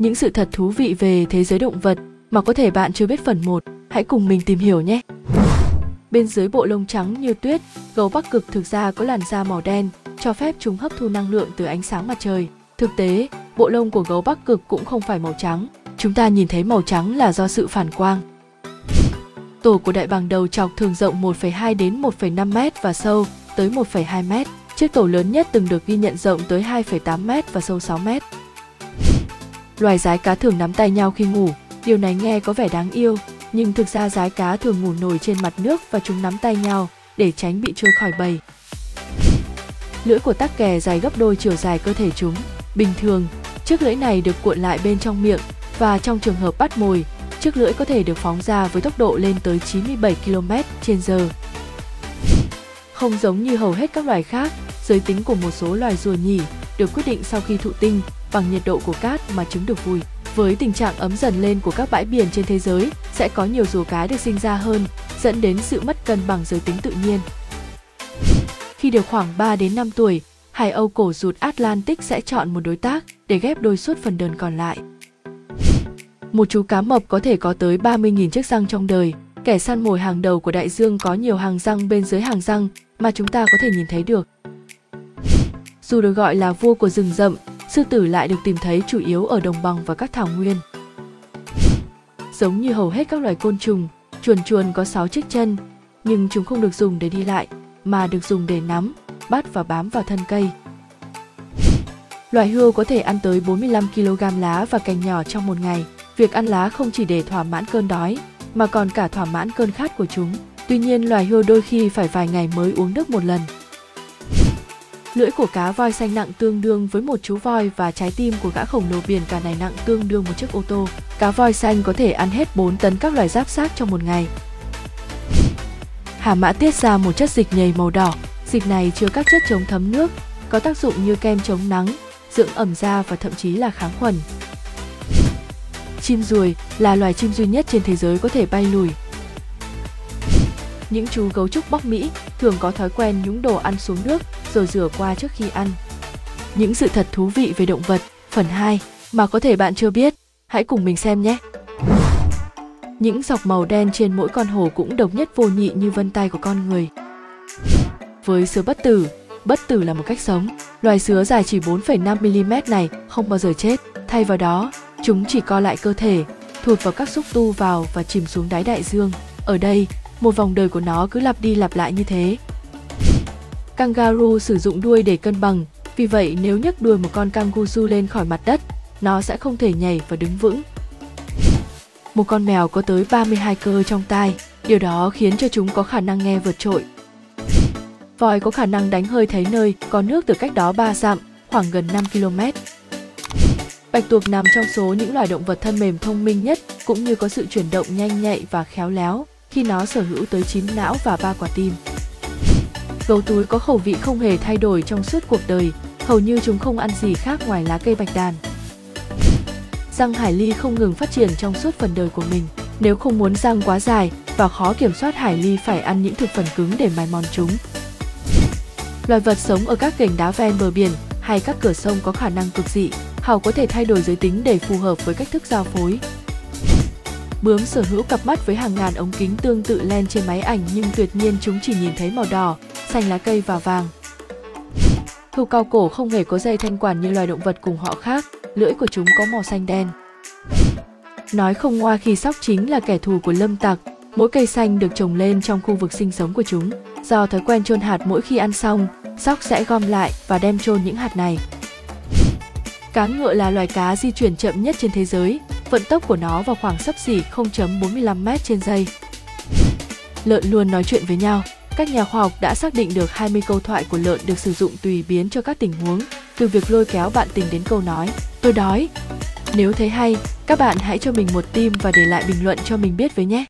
những sự thật thú vị về thế giới động vật mà có thể bạn chưa biết phần 1, hãy cùng mình tìm hiểu nhé. Bên dưới bộ lông trắng như tuyết, gấu Bắc Cực thực ra có làn da màu đen, cho phép chúng hấp thu năng lượng từ ánh sáng mặt trời. Thực tế, bộ lông của gấu Bắc Cực cũng không phải màu trắng. Chúng ta nhìn thấy màu trắng là do sự phản quang. Tổ của đại bàng đầu chọc thường rộng 1,2 đến 1,5 mét và sâu tới 1,2 mét. Chiếc tổ lớn nhất từng được ghi nhận rộng tới 2,8 mét và sâu 6 mét. Loài rái cá thường nắm tay nhau khi ngủ, điều này nghe có vẻ đáng yêu, nhưng thực ra rái cá thường ngủ nổi trên mặt nước và chúng nắm tay nhau để tránh bị trôi khỏi bầy. Lưỡi của tắc kè dài gấp đôi chiều dài cơ thể chúng. Bình thường, chiếc lưỡi này được cuộn lại bên trong miệng và trong trường hợp bắt mồi, chiếc lưỡi có thể được phóng ra với tốc độ lên tới 97 km h Không giống như hầu hết các loài khác, giới tính của một số loài rùa nhỉ được quyết định sau khi thụ tinh bằng nhiệt độ của cát mà trứng được vùi. Với tình trạng ấm dần lên của các bãi biển trên thế giới, sẽ có nhiều rùa cái được sinh ra hơn, dẫn đến sự mất cân bằng giới tính tự nhiên. Khi được khoảng 3 đến 5 tuổi, hải âu cổ rụt Atlantic sẽ chọn một đối tác để ghép đôi suốt phần đờn còn lại. Một chú cá mập có thể có tới 30.000 chiếc răng trong đời. Kẻ săn mồi hàng đầu của đại dương có nhiều hàng răng bên dưới hàng răng mà chúng ta có thể nhìn thấy được. Dù được gọi là vua của rừng rậm, sư tử lại được tìm thấy chủ yếu ở đồng bằng và các thảo nguyên. Giống như hầu hết các loài côn trùng, chuồn chuồn có 6 chiếc chân, nhưng chúng không được dùng để đi lại, mà được dùng để nắm, bắt và bám vào thân cây. Loài hươu có thể ăn tới 45 kg lá và cành nhỏ trong một ngày. Việc ăn lá không chỉ để thỏa mãn cơn đói, mà còn cả thỏa mãn cơn khát của chúng. Tuy nhiên, loài hươu đôi khi phải vài ngày mới uống nước một lần. Lưỡi của cá voi xanh nặng tương đương với một chú voi và trái tim của gã khổng lồ biển cả này nặng tương đương một chiếc ô tô. Cá voi xanh có thể ăn hết 4 tấn các loài giáp xác trong một ngày. Hà mã tiết ra một chất dịch nhầy màu đỏ. Dịch này chứa các chất chống thấm nước, có tác dụng như kem chống nắng, dưỡng ẩm da và thậm chí là kháng khuẩn. Chim ruồi là loài chim duy nhất trên thế giới có thể bay lùi. Những chú gấu trúc Bắc Mỹ thường có thói quen nhúng đồ ăn xuống nước rồi rửa qua trước khi ăn. Những sự thật thú vị về động vật, phần 2 mà có thể bạn chưa biết, hãy cùng mình xem nhé. Những dọc màu đen trên mỗi con hổ cũng độc nhất vô nhị như vân tay của con người. Với sứa bất tử, bất tử là một cách sống. Loài sứa dài chỉ 4,5mm này không bao giờ chết. Thay vào đó, chúng chỉ co lại cơ thể, thụt vào các xúc tu vào và chìm xuống đáy đại dương. Ở đây, một vòng đời của nó cứ lặp đi lặp lại như thế. Kangaroo sử dụng đuôi để cân bằng, vì vậy nếu nhấc đuôi một con kangaroo lên khỏi mặt đất, nó sẽ không thể nhảy và đứng vững. Một con mèo có tới 32 cơ trong tai, điều đó khiến cho chúng có khả năng nghe vượt trội. Voi có khả năng đánh hơi thấy nơi có nước từ cách đó 3 dặm, khoảng gần 5 km. Bạch tuộc nằm trong số những loài động vật thân mềm thông minh nhất cũng như có sự chuyển động nhanh nhạy và khéo léo khi nó sở hữu tới 9 não và 3 quả tim. Gấu túi có khẩu vị không hề thay đổi trong suốt cuộc đời, hầu như chúng không ăn gì khác ngoài lá cây bạch đàn. Răng hải ly không ngừng phát triển trong suốt phần đời của mình. Nếu không muốn răng quá dài và khó kiểm soát hải ly phải ăn những thực phẩm cứng để mài mòn chúng. Loài vật sống ở các gành đá ven bờ biển hay các cửa sông có khả năng cực dị, hào có thể thay đổi giới tính để phù hợp với cách thức giao phối. Bướm sở hữu cặp mắt với hàng ngàn ống kính tương tự len trên máy ảnh nhưng tuyệt nhiên chúng chỉ nhìn thấy màu đỏ, xanh lá cây và vàng. Hươu cao cổ không hề có dây thanh quản như loài động vật cùng họ khác, lưỡi của chúng có màu xanh đen. Nói không ngoa khi sóc chính là kẻ thù của lâm tặc, mỗi cây xanh được trồng lên trong khu vực sinh sống của chúng. Do thói quen chôn hạt mỗi khi ăn xong, sóc sẽ gom lại và đem chôn những hạt này. Cá ngựa là loài cá di chuyển chậm nhất trên thế giới, vận tốc của nó vào khoảng sấp xỉ 0.45 m trên giây. Lợn luôn nói chuyện với nhau. Các nhà khoa học đã xác định được 20 câu thoại của lợn được sử dụng tùy biến cho các tình huống, từ việc lôi kéo bạn tình đến câu nói tôi đói. Nếu thấy hay, các bạn hãy cho mình một tim và để lại bình luận cho mình biết với nhé.